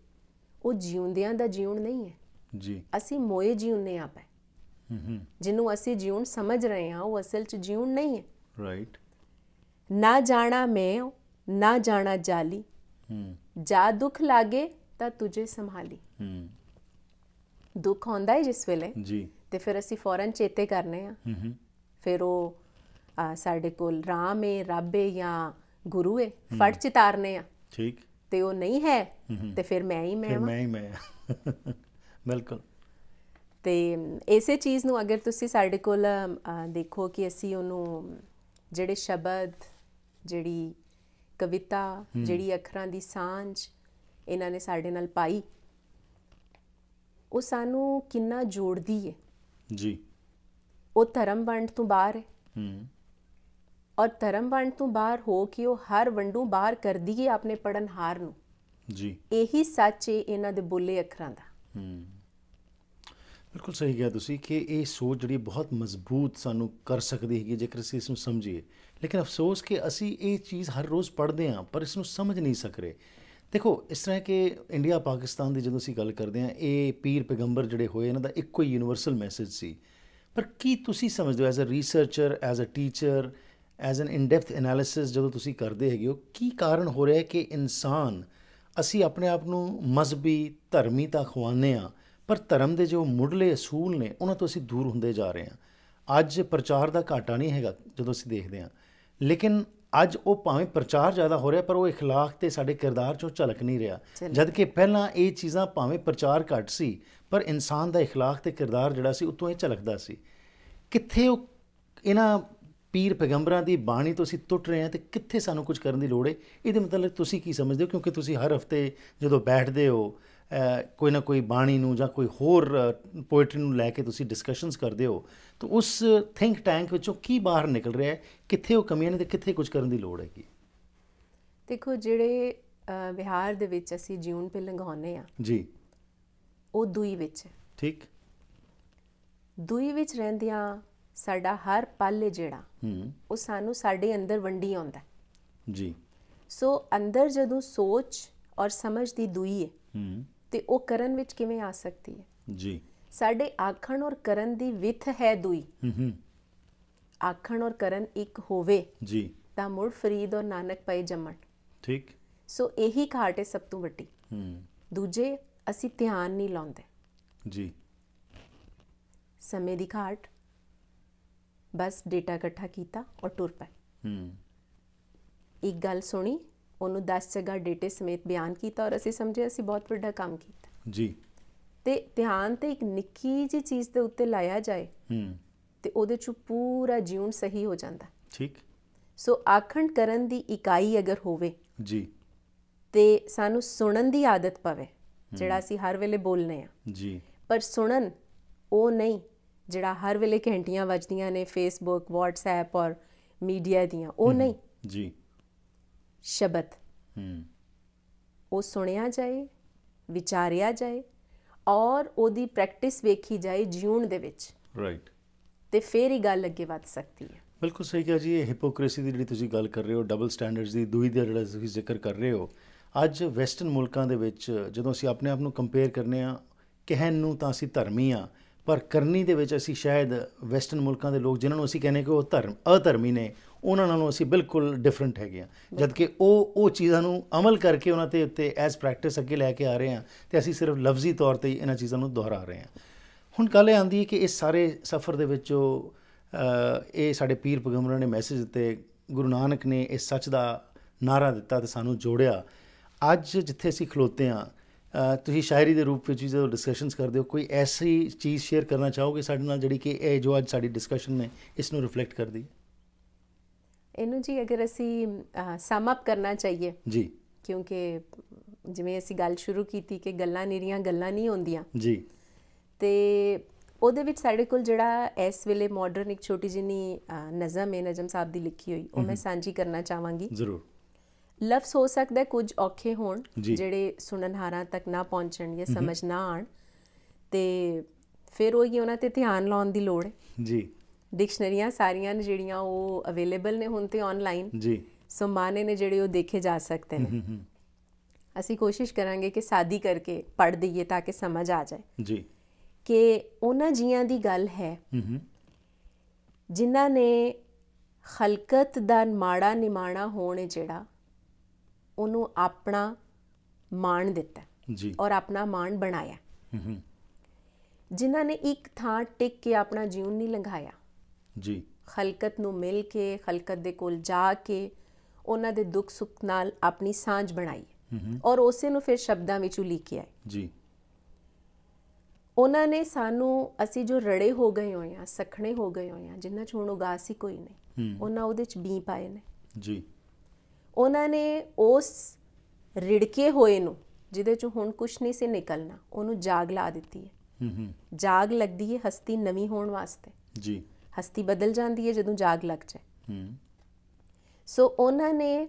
ਉਹ ਜਿਉਂਦਿਆਂ ਦਾ ਜੀਵਨ ਨਹੀਂ ਹੈ। ਜੀ। ਅਸੀਂ ਮੋਏ ਜੀਉਨੇ ਆ ਪਏ ਹੂੰ ਹੂੰ। ਜਿਹਨੂੰ ਅਸੀਂ ਜੀਵਨ ਸਮਝ ਰਹੇ ਹਾਂ ਉਹ ਅਸਲ 'ਚ ਜੀਵਨ ਨਹੀਂ ਹੈ। ਰਾਈਟ ਨਾ ਜਾਣਾ ਮੈਂ ਨਾ ਜਾਣਾ ਜਾਲੀ। ਹੂੰ। ਜਾ ਦੁੱਖ ਲਾਗੇ ਤਾਂ ਤੁਝੇ ਸੰਭਾਲੀ। ਹੂੰ। ਦੁੱਖ ਆਉਂਦਾ ਹੈ ਜਿਸ ਵੇਲੇ। ਜੀ। ਤੇ ਫਿਰ ਅਸੀਂ ਫੌਰਨ ਚੇਤੇ ਕਰਨੇ ਆ। ਹੂੰ ਹੂੰ। ਫਿਰ ਉਹ ਸਾਡੇ ਕੋਲ ਰਾਮ ਏ ਰੱਬ ਏ ਜਾਂ ਗੁਰੂ ਏ ਫੜ ਚਿਤਾਰਨੇ ਆ। ਠੀਕ। ਤੇ ਉਹ ਨਹੀਂ ਹੈ ਤੇ ਫਿਰ ਮੈਂ ਹੀ ਮੈਂ ਮੈਂ ਹੀ ਮੈਂ ਬਿਲਕੁਲ। ਤੇ ਇਸੇ ਚੀਜ਼ ਨੂੰ ਅਗਰ ਤੁਸੀਂ ਸਾਡੇ ਕੋਲ ਦੇਖੋ ਕਿ ਅਸੀਂ ਉਹਨੂੰ ਜਿਹੜੇ ਸ਼ਬਦ ਜਿਹੜੀ ਕਵਿਤਾ ਜਿਹੜੀ ਅੱਖਰਾਂ ਦੀ ਸਾਂਝ ਇਹਨਾਂ ਨੇ ਸਾਡੇ ਨਾਲ ਪਾਈ ਉਹ ਸਾਨੂੰ ਕਿੰਨਾ ਜੋੜਦੀ ਹੈ ਜੀ। ਉਹ ਧਰਮ ਵੰਡ ਤੋਂ ਬਾਹਰ ਹੈ ਹੂੰ ਔਰ ਧਰਮ ਵੰਡ ਤੋਂ ਬਾਹਰ ਹੋ ਕੇ ਉਹ ਹਰ ਵੰਡੋਂ ਬਾਹਰ ਕਰਦੀ ਹੈ ਆਪਣੇ ਪੜਨਹਾਰ ਨੂੰ। ਜੀ। ਇਹੀ ਸੱਚ ਹੈ ਇਹਨਾਂ ਦੇ ਬੋਲੇ ਅੱਖਰਾਂ ਦਾ। ਹੂੰ। ਬਿਲਕੁਲ ਸਹੀ ਕਿਹਾ ਤੁਸੀਂ ਕਿ ਇਹ ਸੋਚ ਜਿਹੜੀ ਬਹੁਤ ਮਜ਼ਬੂਤ ਸਾਨੂੰ ਕਰ ਸਕਦੀ ਹੈਗੀ ਜੇਕਰ ਅਸੀਂ ਇਸ ਨੂੰ ਸਮਝੀਏ। ਲੇਕਿਨ ਅਫਸੋਸ ਕਿ ਅਸੀਂ ਇਹ ਚੀਜ਼ ਹਰ ਰੋਜ਼ ਪੜ੍ਹਦੇ ਹਾਂ ਪਰ ਇਸ ਨੂੰ ਸਮਝ ਨਹੀਂ ਸਕ ਰਹੇ। ਦੇਖੋ ਇਸ ਤਰ੍ਹਾਂ ਕਿ ਇੰਡੀਆ ਪਾਕਿਸਤਾਨ ਦੀ ਜਦੋਂ ਅਸੀਂ ਗੱਲ ਕਰਦੇ ਹਾਂ ਇਹ ਪੀਰ ਪੈਗੰਬਰ ਜਿਹੜੇ ਹੋਏ ਇਹਨਾਂ ਦਾ ਇੱਕੋ ਹੀ ਯੂਨੀਵਰਸਲ ਮੈਸੇਜ ਸੀ। ਪਰ ਕੀ ਤੁਸੀਂ ਸਮਝਦੇ ਹੋ as a researcher as a teacher as an ਇਨ-ਡੈਪਥ analysis ਜਦੋਂ ਤੁਸੀਂ ਕਰਦੇ ਹੈਗੇ ਹੋ ਕੀ ਕਾਰਨ ਹੋ ਰਿਹਾ ਹੈ ਕਿ ਇਨਸਾਨ ਅਸੀਂ ਆਪਣੇ ਆਪ ਨੂੰ ਮਜ਼ਹਬੀ ਧਰਮੀ ਤਾਂ ਖਵਾਉਂਦੇ ਆ ਪਰ ਧਰਮ ਦੇ ਜੋ ਮੁੱਢਲੇ ਅਸੂਲ ਨੇ ਉਹਨਾਂ ਤੋਂ ਅਸੀਂ ਦੂਰ ਹੁੰਦੇ ਜਾ ਰਹੇ ਹਾਂ ਅੱਜ ਪ੍ਰਚਾਰ ਦਾ ਘਾਟਾ ਨਹੀਂ ਹੈਗਾ ਜਦੋਂ ਅਸੀਂ ਦੇਖਦੇ ਹਾਂ ਲੇਕਿਨ ਅੱਜ ਉਹ ਭਾਵੇਂ ਪ੍ਰਚਾਰ ਜ਼ਿਆਦਾ ਹੋ ਰਿਹਾ ਪਰ ਉਹ اخلاق ਤੇ ਸਾਡੇ ਕਿਰਦਾਰ ਚੋਂ ਝਲਕ ਨਹੀਂ ਰਿਹਾ ਝਲਕ। ਜਦ ਕਿ ਪਹਿਲਾਂ ਇਹ ਚੀਜ਼ਾਂ ਭਾਵੇਂ ਪ੍ਰਚਾਰ ਘੱਟ ਸੀ ਪਰ ਇਨਸਾਨ ਦਾ اخلاق ਤੇ ਕਿਰਦਾਰ ਜਿਹੜਾ ਸੀ ਉਤੋਂ ਇਹ ਝਲਕਦਾ ਸੀ ਕਿੱਥੇ ਉਹ ਇਹਨਾਂ ਪੀਰ ਪੈਗੰਬਰਾਂ ਦੀ ਬਾਣੀ ਤੋਂ ਅਸੀਂ ਟੁੱਟ ਰਹੇ ਹਾਂ ਤੇ ਕਿੱਥੇ ਸਾਨੂੰ ਕੁਝ ਕਰਨ ਦੀ ਲੋੜ ਹੈ? ਇਹਦੇ ਮਤਲਬ ਤੁਸੀਂ ਕੀ ਸਮਝਦੇ ਹੋ? ਕਿਉਂਕਿ ਤੁਸੀਂ ਹਰ ਹਫ਼ਤੇ ਜਦੋਂ ਬੈਠਦੇ ਹੋ ਕੋਈ ਨਾ ਕੋਈ ਬਾਣੀ ਨੂੰ ਜਾਂ ਕੋਈ ਹੋਰ ਪੋਇਟਰੀ ਨੂੰ ਲੈ ਕੇ ਤੁਸੀਂ ਡਿਸਕਸ਼ਨਸ ਕਰਦੇ ਹੋ ਤਾਂ ਉਸ ਥਿੰਕ ਟੈਂਕ ਵਿੱਚੋਂ ਕੀ ਬਾਹਰ ਨਿਕਲ ਰਿਹਾ ਹੈ? ਕਿੱਥੇ ਉਹ ਕਮੀਆਂ ਨੇ ਤੇ ਕਿੱਥੇ ਕੁਝ ਕਰਨ ਦੀ ਲੋੜ ਹੈਗੀ? ਦੇਖੋ ਜਿਹੜੇ ਵਿਹਾਰ ਦੇ ਵਿੱਚ ਅਸੀਂ ਜਿਉਣ ਪੇ ਲੰਘਾਉਂਦੇ ਆ ਜੀ। ਉਹ ਦੂਈ ਵਿੱਚ ਠੀਕ। ਦੂਈ ਵਿੱਚ ਰਹਿੰਦਿਆਂ ਸਾਡਾ ਹਰ ਪਲ ਜਿਹੜਾ ਉਹ ਸਾਨੂੰ ਸਾਡੇ ਅੰਦਰ ਵੰਡੀ ਆਉਂਦਾ। ਜੀ। ਸੋ ਅੰਦਰ ਜਦੋਂ ਸੋਚ ਔਰ ਸਮਝ ਦੀ ਦੂਈ ਹੈ ਹੂੰ। ਤੇ ਉਹ ਕਰਨ ਵਿੱਚ ਕਿਵੇਂ ਆ ਸਕਦੀ ਹੈ? ਜੀ। ਸਾਡੇ ਆਖਣ ਔਰ ਕਰਨ ਦੀ ਵਿਥ ਹੈ ਦੂਈ। ਹੂੰ ਹੂੰ। ਆਖਣ ਔਰ ਕਰਨ ਇੱਕ ਹੋਵੇ ਜੀ। ਤਾਂ ਮੁੜ ਫਰੀਦ ਔਰ ਨਾਨਕ ਪਏ ਜੰਮਣ। ਠੀਕ। ਸੋ ਇਹੀ ਘਾਟ ਹੈ ਸਭ ਤੋਂ ਵੱਡੀ। ਹੂੰ। ਦੂਜੇ ਅਸੀਂ ਧਿਆਨ ਨਹੀਂ ਲਾਉਂਦੇ। ਜੀ। ਸਮੇਂ ਦੀ ਘਾਟ ਬਸ ਡੇਟਾ ਇਕੱਠਾ ਕੀਤਾ ਔਰ ਟੁਰ ਪਏ। ਹੂੰ। ਇੱਕ ਗੱਲ ਸੁਣੀ ਉਹਨੂੰ 10 ਜਗ੍ਹਾ ਡੇਟੇ ਸਮੇਤ ਬਿਆਨ ਕੀਤਾ ਔਰ ਅਸੀਂ ਸਮਝੇ ਅਸੀਂ ਬਹੁਤ ਵੱਡਾ ਕੰਮ ਕੀਤਾ। ਜੀ। ਤੇ ਧਿਆਨ ਤੇ ਇੱਕ ਨਿੱਕੀ ਜਿਹੀ ਚੀਜ਼ ਦੇ ਉੱਤੇ ਲਾਇਆ ਜਾਏ ਹੂੰ। ਤੇ ਉਹਦੇ ਚ ਪੂਰਾ ਜੀਵਨ ਸਹੀ ਹੋ ਜਾਂਦਾ। ਠੀਕ। ਸੋ ਆਖਣ ਕਰਨ ਦੀ ਇਕਾਈ ਅਗਰ ਹੋਵੇ ਜੀ। ਤੇ ਸਾਨੂੰ ਸੁਣਨ ਦੀ ਆਦਤ ਪਵੇ ਜਿਹੜਾ ਅਸੀਂ ਹਰ ਵੇਲੇ ਬੋਲਨੇ ਆ। ਜੀ। ਪਰ ਸੁਣਨ ਉਹ ਨਹੀਂ ਜਿਹੜਾ ਹਰ ਵੇਲੇ ਘੰਟੀਆਂ ਵੱਜਦੀਆਂ ਨੇ ਫੇਸਬੁੱਕ WhatsApp ਔਰ ਮੀਡੀਆ ਦੀਆਂ ਉਹ ਨਹੀਂ। ਜੀ। ਸ਼ਬਦ। ਹੂੰ। ਉਹ ਸੁਣਿਆ ਜਾਏ ਵਿਚਾਰਿਆ ਜਾਏ ਔਰ ਉਹਦੀ ਪ੍ਰੈਕਟਿਸ ਵੇਖੀ ਜਾਏ ਜਿਉਣ ਦੇ ਵਿੱਚ। ਰਾਈਟ ਤੇ ਫੇਰ ਹੀ ਗੱਲ ਅੱਗੇ ਵੱਧ ਸਕਦੀ ਹੈ। ਬਿਲਕੁਲ ਸਹੀ ਕਿਹਾ ਜੀ ਇਹ ਹਿਪੋਕ੍ਰੇਸੀ ਦੀ ਜਿਹੜੀ ਤੁਸੀਂ ਗੱਲ ਕਰ ਰਹੇ ਹੋ ਡਬਲ ਸਟੈਂਡਰਡਸ ਦੀ ਦੂਈ ਦਾ ਜਿਹੜਾ ਤੁਸੀਂ ਜ਼ਿਕਰ ਕਰ ਰਹੇ ਹੋ ਅੱਜ ਵੈਸਟਰਨ ਮੁਲਕਾਂ ਦੇ ਵਿੱਚ ਜਦੋਂ ਅਸੀਂ ਆਪਣੇ ਆਪ ਨੂੰ ਕੰਪੇਅਰ ਕਰਨੇ ਆ ਕਹਿਣ ਨੂੰ ਤਾਂ ਅਸੀਂ ਧਰਮੀ ਆ ਪਰ ਕਰਨੀ ਦੇ ਵਿੱਚ ਅਸੀਂ ਸ਼ਾਇਦ ਵੈਸਟਰਨ ਮੁਲਕਾਂ ਦੇ ਲੋਕ ਜਿਨ੍ਹਾਂ ਨੂੰ ਅਸੀਂ ਕਹਿੰਦੇ ਕਿ ਉਹ ਧਰਮ ਅਧਰਮੀ ਨੇ ਉਹਨਾਂ ਨਾਲੋਂ ਅਸੀਂ ਬਿਲਕੁਲ ਡਿਫਰੈਂਟ ਹੈਗੇ ਆ ਜਦ ਕਿ ਉਹ ਉਹ ਚੀਜ਼ਾਂ ਨੂੰ ਅਮਲ ਕਰਕੇ ਉਹਨਾਂ ਤੇ ਉੱਤੇ ਐਜ਼ ਪ੍ਰੈਕਟਿਸ ਅੱਗੇ ਲੈ ਕੇ ਆ ਰਹੇ ਆ ਤੇ ਅਸੀਂ ਸਿਰਫ ਲਫ਼ਜ਼ੀ ਤੌਰ ਤੇ ਇਹਨਾਂ ਚੀਜ਼ਾਂ ਨੂੰ ਦੁਹਰਾ ਰਹੇ ਆ ਹੁਣ ਗੱਲ ਇਹ ਆਂਦੀ ਹੈ ਕਿ ਇਸ ਸਾਰੇ ਸਫ਼ਰ ਦੇ ਵਿੱਚ ਇਹ ਸਾਡੇ ਪੀਰ ਪੈਗੰਬਰਾਂ ਨੇ ਮੈਸੇਜ ਦਿੱਤੇ ਗੁਰੂ ਨਾਨਕ ਨੇ ਇਸ ਸੱਚ ਦਾ ਨਾਰਾ ਦਿੱਤਾ ਤੇ ਸਾਨੂੰ ਜੋੜਿਆ। ਅੱਜ ਜਿੱਥੇ ਅਸੀਂ ਖਲੋਤੇ ਆ ਤੁਸੀਂ ਸ਼ਾਇਰੀ ਦੇ ਰੂਪ ਵਿੱਚ ਵੀ ਜਦੋਂ ਡਿਸਕਸ਼ਨਸ ਕਰਦੇ ਹੋ ਕੋਈ ਐਸੀ ਚੀਜ਼ ਸ਼ੇਅਰ ਕਰਨਾ ਚਾਹੋਗੇ ਸਾਡੇ ਨਾਲ ਜਿਹੜੀ ਕਿ ਇਹ ਜੋ ਅੱਜ ਸਾਡੀ ਡਿਸਕਸ਼ਨ ਨੇ ਇਸ ਨੂੰ ਰਿਫਲੈਕਟ ਕਰਦੀ ਹੈ? ਇਹਨੂੰ ਜੀ ਅਗਰ ਅਸੀਂ ਸਮ ਅਪ ਕਰਨਾ ਚਾਹੀਏ। ਜੀ। ਕਿਉਂਕਿ ਜਿਵੇਂ ਅਸੀਂ ਗੱਲ ਸ਼ੁਰੂ ਕੀਤੀ ਕਿ ਗੱਲਾਂ ਨਿਰੀਆਂ ਗੱਲਾਂ ਨਹੀਂ ਹੁੰਦੀਆਂ। ਜੀ। ਤੇ ਉਹਦੇ ਵਿੱਚ ਸਾਡੇ ਕੋਲ ਜਿਹੜਾ ਇਸ ਵੇਲੇ ਮਾਡਰਨ ਇੱਕ ਛੋਟੀ ਜਿਹੀ ਨਜ਼ਮ ਹੈ ਨਜਮ ਸਾਹਿਬ ਦੀ ਲਿਖੀ ਹੋਈ ਉਹ ਮੈਂ ਸਾਂਝੀ ਕਰਨਾ ਚਾਹਾਂਗੀ। ਜ਼ਰੂਰ। ਲਫ਼ਜ਼ ਹੋ ਸਕਦਾ ਕੁਝ ਔਖੇ ਹੋਣ। ਜਿਹੜੇ ਸੁਣਨਹਾਰਾਂ ਤੱਕ ਨਾ ਪਹੁੰਚਣ ਜਾਂ ਸਮਝ ਨਾ ਆਣ ਤੇ ਫਿਰ ਉਹ ਹੀ ਉਹਨਾਂ ਤੇ ਧਿਆਨ ਲਾਉਣ ਦੀ ਲੋੜ ਹੈ। ਜੀ। ਡਿਕਸ਼ਨਰੀਆਂ ਸਾਰੀਆਂ ਨੇ ਜਿਹੜੀਆਂ ਉਹ ਅਵੇਲੇਬਲ ਨੇ ਹੁਣ ਤੇ ਆਨਲਾਈਨ ਜੀ। ਸੋ ਮਾਨੇ ਨੇ ਜਿਹੜੇ ਉਹ ਦੇਖੇ ਜਾ ਸਕਦੇ ਨੇ। ਅਸੀਂ ਕੋਸ਼ਿਸ਼ ਕਰਾਂਗੇ ਕਿ ਸਾਦੀ ਕਰਕੇ ਪੜ੍ਹ ਦਈਏ ਤਾਂ ਕਿ ਸਮਝ ਆ ਜਾਏ। ਜੀ। ਕਿ ਉਹਨਾਂ ਜੀਆਂ ਦੀ ਗੱਲ ਹੈ ਜਿਨ੍ਹਾਂ ਨੇ ਖਲਕਤ ਦਾ ਮਾੜਾ ਨਿਮਾਣਾ ਹੋਣ ਜਿਹੜਾ ਉਹਨੂੰ ਆਪਣਾ ਮਾਣ ਦਿੱਤਾ ਜੀ। ਔਰ ਆਪਣਾ ਮਾਣ ਬਣਾਇਆ ਹੂੰ। ਜਿਨ੍ਹਾਂ ਨੇ ਇੱਕ ਥਾਂ ਟਿਕ ਕੇ ਆਪਣਾ ਜੀਵਨ ਨਹੀਂ ਲੰਘਾਇਆ। ਜੀ। ਖਲਕਤ ਨੂੰ ਮਿਲ ਕੇ ਖਲਕਤ ਦੇ ਕੋਲ ਜਾ ਕੇ ਉਹਨਾਂ ਦੇ ਦੁੱਖ ਸੁੱਖ ਨਾਲ ਆਪਣੀ ਸਾਂਝ ਬਣਾਈ। ਔਰ ਉਸੇ ਨੂੰ ਫਿਰ ਸ਼ਬਦਾਂ ਵਿੱਚ ਉਲੀਕਿਆ ਜੀ। ਉਹਨਾਂ ਨੇ ਸਾਨੂੰ ਅਸੀਂ ਜੋ ਰੜੇ ਹੋ ਗਏ ਹੋਏ ਆ ਸਖਣੇ ਹੋ ਗਏ ਹੋਏ ਆ ਜਿੰਨਾ ਚ ਹੁਣ ਉਗਾਸ ਕੋਈ ਨਹੀਂ। ਉਹਨਾਂ ਉਹਦੇ ਚ ਬੀ ਪਾਏ ਨੇ। ਜੀ। ਉਹਨਾਂ ਨੇ ਉਸ ਰਿੜਕੇ ਹੋਏ ਨੂੰ ਜਿਹਦੇ ਚ ਹੁਣ ਕੁਝ ਨਹੀਂ ਸੀ ਨਿਕਲਣਾ ਉਹਨੂੰ ਜਾਗ ਲਾ ਦਿੱਤੀ ਹੈ। ਹੂੰ ਹੂੰ। ਜਾਗ ਲੱਗਦੀ ਹੈ ਹਸਤੀ ਨਵੀਂ ਹੋਣ ਵਾਸਤੇ। ਜੀ। ਹਸਤੀ ਬਦਲ ਜਾਂਦੀ ਹੈ ਜਦੋਂ ਜਾਗ ਲੱਗ ਜਾਏ। ਹੂੰ। ਸੋ ਉਹਨਾਂ ਨੇ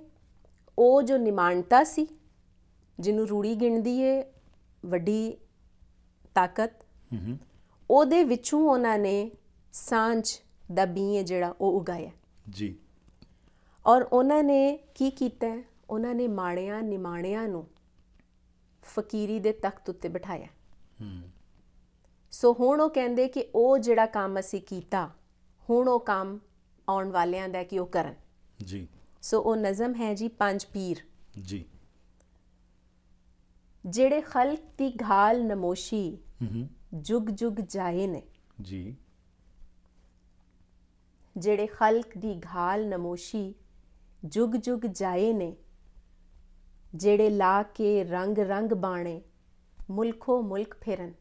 ਉਹ ਜੋ ਨਿਮਾਣਤਾ ਸੀ ਜਿਹਨੂੰ ਰੂੜੀ ਗਿਣਦੀ ਹੈ ਵੱਡੀ ਤਾਕਤ ਹੂੰ ਉਹਦੇ ਵਿੱਚੋਂ ਉਹਨਾਂ ਨੇ ਸਾਂਝ ਦਾ ਬੀਜ ਜਿਹੜਾ ਉਹ ਉਗਾਇਆ। ਜੀ। ਔਰ ਉਹਨਾਂ ਨੇ ਕੀ ਕੀਤਾ? ਉਹਨਾਂ ਨੇ ਮਾੜਿਆਂ ਨਿਮਾਣਿਆਂ ਨੂੰ ਫਕੀਰੀ ਦੇ ਤਖਤ ਉੱਤੇ ਬਿਠਾਇਆ। ਹੂੰ। ਸੋ ਹੁਣ ਉਹ ਕਹਿੰਦੇ ਕਿ ਉਹ ਜਿਹੜਾ ਕੰਮ ਅਸੀਂ ਕੀਤਾ ਹੁਣ ਉਹ ਕੰਮ ਆਉਣ ਵਾਲਿਆਂ ਦਾ ਕਿ ਉਹ ਕਰਨ। ਜੀ। ਸੋ ਉਹ ਨਜ਼ਮ ਹੈ ਜੀ ਪੰਜ ਪੀਰ। ਜੀ। ਜਿਹੜੇ ਖਲਕ ਦੀ ਘਾਲ ਨਮੋਸ਼ੀ ਜੁਗ ਜੁਗ ਜਾਏ ਨੇ। ਜੀ। ਜਿਹੜੇ ਖਲਕ ਦੀ ਘਾਲ ਨਮੋਸ਼ੀ ਜੁਗ ਜੁਗ ਜਾਏ ਨੇ ਜਿਹੜੇ ਲਾ ਕੇ ਰੰਗ ਰੰਗ ਬਾਣੇ ਮੁਲਖੋ ਮੁਲਕ ਫਿਰਨ।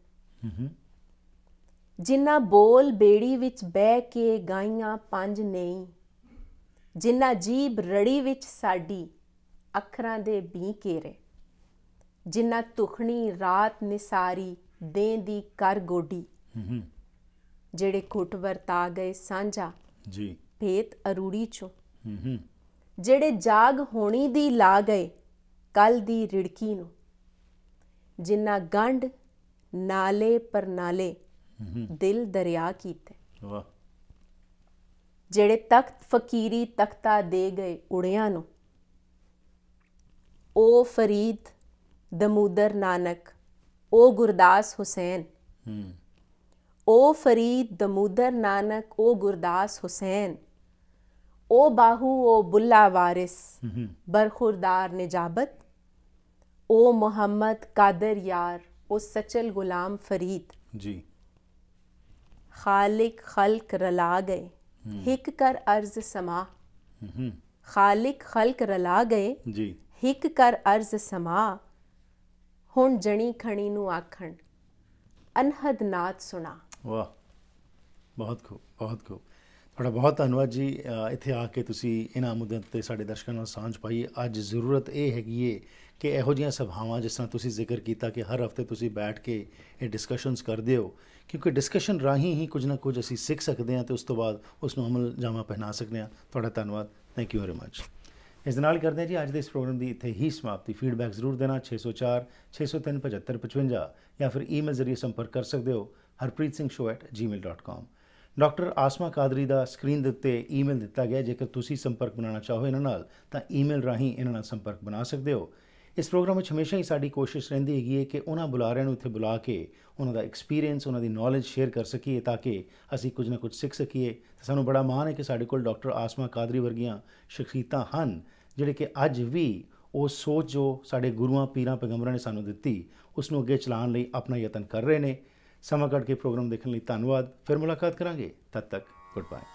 ਜਿਨ੍ਹਾਂ ਬੋਲ ਬੇੜੀ ਵਿੱਚ ਬਹਿ ਕੇ ਗਾਈਆਂ ਪੰਜ ਨਹੀਂ ਜਿਨ੍ਹਾਂ ਜੀਬ ਰੜੀ ਵਿੱਚ ਸਾਡੀ ਅੱਖਰਾਂ ਦੇ ਬੀ ਕੇਰੇ ਜਿਨ੍ਹਾਂ ਤੁਖਣੀ ਰਾਤ ਨਿਸਾਰੀ ਦੇ ਦੀ ਕਰ ਗੋਡੀ। ਜਿਹੜੇ ਘੁੱਟ ਵਰਤਾ ਗਏ ਸਾਂਝਾ ਜੀ। ਭੇਤ ਅਰੂੜੀ ਚੋਂ। ਹੂੰ ਹੂੰ ਜਿਹੜੇ ਜਾਗ ਹੋਣੀ ਦੀ ਲਾ ਗਏ ਕੱਲ ਦੀ ਰਿੜਕੀ ਨੂੰ। ਜਿਨ੍ਹਾਂ ਗੰਢ ਨਾਲੇ ਪਰ ਨਾਲੇ ਦਿਲ ਦਰਿਆ ਕੀਤੇ। ਵਾਹ। ਜਿਹੜੇ ਤਖਤ ਫਕੀਰੀ ਤਖਤਾ ਦੇ ਗਏ ਉੜਿਆਂ ਨੂੰ। ਉਹ ਫਰੀਦ ਦਮੂਦਰ ਨਾਨਕ ਉਹ ਗੁਰਦਾਸ ਹੁਸੈਨ। ਉਹ ਫਰੀਦ ਦਮੂਦਰ ਨਾਨਕ ਉਹ ਗੁਰਦਾਸ ਹੁਸੈਨ। ਉਹ ਬਾਹੂ ਉਹ ਬੁੱਲਾ ਵਾਰਿਸ ਬਰਖੁਰਦਾਰ ਉਹ ਮੁਹੰਮਦ ਕਾਦਰ ਯਾਰ ਖਾਲਿਕ ਖਲਕ ਰਲਾ ਗਏ ਹਿੱਕ ਕਰ ਅਰਜ਼ ਸਮਾ ਹੂੰ ਖਾਲਿਕ ਖਲਕ ਰਲਾ ਗਏ ਜੀ ਹਿੱਕ ਕਰ ਅਰਜ਼ ਸਮਾ ਹੁਣ ਜਣੀ ਖਣੀ ਨੂੰ ਆਖਣ ਅਨਹਦ ਨਾਦ ਸੁਣਾ ਵਾਹ ਬਹੁਤ ਖੂਬ ਬਹੁਤ ਖੂਬ ਤੁਹਾਡਾ ਬਹੁਤ ਧੰਨਵਾਦ ਜੀ। ਇੱਥੇ ਆ ਕੇ ਤੁਸੀਂ ਇਹਨਾਂ ਮੁੱਦਿਆਂ ਤੇ ਸਾਡੇ ਦਰਸ਼ਕਾਂ ਨਾਲ ਸਾਂਝ ਪਾਈ। ਅੱਜ ਜ਼ਰੂਰਤ ਇਹ ਹੈਗੀ ਏ ਕਿ ਇਹੋ ਜਿਹੀਆਂ ਸਭਾਵਾਂ ਜਿਸ ਤਰ੍ਹਾਂ ਤੁਸੀਂ ਜ਼ਿਕਰ ਕੀਤਾ ਕਿ ਹਰ ਹਫ਼ਤੇ ਤੁਸੀਂ ਬੈਠ ਕੇ ਇਹ ਡਿਸਕਸ਼ਨਸ ਕਰਦੇ ਹੋ, ਕਿਉਂਕਿ ਡਿਸਕਸ਼ਨ ਰਾਹੀਂ ਹੀ ਕੁਝ ਨਾ ਕੁਝ ਅਸੀਂ ਸਿੱਖ ਸਕਦੇ ਹਾਂ ਤੇ ਉਸ ਤੋਂ ਬਾਅਦ ਉਸ ਨੂੰ ਅਮਲ ਜਾਮਾ ਪਹਿਨਾ ਸਕਦੇ ਹਾਂ। ਤੁਹਾਡਾ ਧੰਨਵਾਦ। ਥੈਂਕ ਯੂ ਵੈਰੀ ਮੱਚ ਇਸ ਦੇ ਨਾਲ ਕਰਦੇ ਹਾਂ ਜੀ, ਅੱਜ ਦੇ ਇਸ ਪ੍ਰੋਗਰਾਮ ਦੀ ਇੱਥੇ ਹੀ ਸਮਾਪਤੀ। ਫੀਡਬੈਕ ਜ਼ਰੂਰ ਦੇਣਾ 604 603 7555 ਜਾਂ ਫਿਰ ਈਮੇਲ ਜ਼ਰੀਏ ਸੰਪਰਕ ਕਰ ਸਕਦੇ ਹੋ। harpreetsingh@gmail.com ਡਾਕਟਰ ਆਸਮਾ ਕਾਦਰੀ ਦਾ ਸਕਰੀਨ ਦੇ ਉੱਤੇ ਈਮੇਲ ਦਿੱਤਾ ਗਿਆ ਜੇਕਰ ਤੁਸੀਂ ਸੰਪਰਕ ਬਣਾਉਣਾ ਚਾਹੋ ਇਹਨਾਂ ਨਾਲ, ਤਾਂ ਈਮੇਲ ਰਾਹੀਂ ਇਹਨਾਂ ਨਾਲ ਸੰਪਰਕ ਬਣਾ ਸਕਦੇ ਹੋ। ਇਸ ਪ੍ਰੋਗਰਾਮ ਵਿੱਚ ਹਮੇਸ਼ਾ ਹੀ ਸਾਡੀ ਕੋਸ਼ਿਸ਼ ਰਹਿੰਦੀ ਹੈਗੀ ਹੈ ਕਿ ਉਹਨਾਂ ਬੁਲਾਰਿਆਂ ਨੂੰ ਇੱਥੇ ਬੁਲਾ ਕੇ ਉਹਨਾਂ ਦਾ ਐਕਸਪੀਰੀਅੰਸ ਉਹਨਾਂ ਦੀ ਨੌਲੇਜ ਸ਼ੇਅਰ ਕਰ ਸਕੀਏ ਤਾਂ ਕਿ ਅਸੀਂ ਕੁਝ ਨਾ ਕੁਝ ਸਿੱਖ ਸਕੀਏ। ਤੇ ਸਾਨੂੰ ਬੜਾ ਮਾਣ ਹੈ ਕਿ ਸਾਡੇ ਕੋਲ ਡਾਕਟਰ ਆਸਮਾ ਕਾਦਰੀ ਵਰਗੀਆਂ ਸ਼ਖਸੀਅਤਾਂ ਹਨ, ਜਿਹੜੇ ਕਿ ਅੱਜ ਵੀ ਉਹ ਸੋਚ ਜੋ ਸਾਡੇ ਗੁਰੂਆਂ, ਪੀਰਾਂ, ਪੈਗੰਬਰਾਂ ਨੇ ਸਾਨੂੰ ਦਿੱਤੀ ਉਸ ਨੂੰ ਅੱਗੇ ਚਲਾਉਣ ਲਈ ਆਪਣਾ ਯਤਨ ਕਰ ਰਹੇ ਨੇ। ਸਮਾਂ ਕੱਢ ਕੇ ਪ੍ਰੋਗਰਾਮ ਦੇਖਣ ਲਈ ਧੰਨਵਾਦ। ਫਿਰ ਮੁਲਾਕਾਤ ਕਰਾਂਗੇ। ਤਦ ਤੱਕ ਗੁੱਡ ਬਾਏ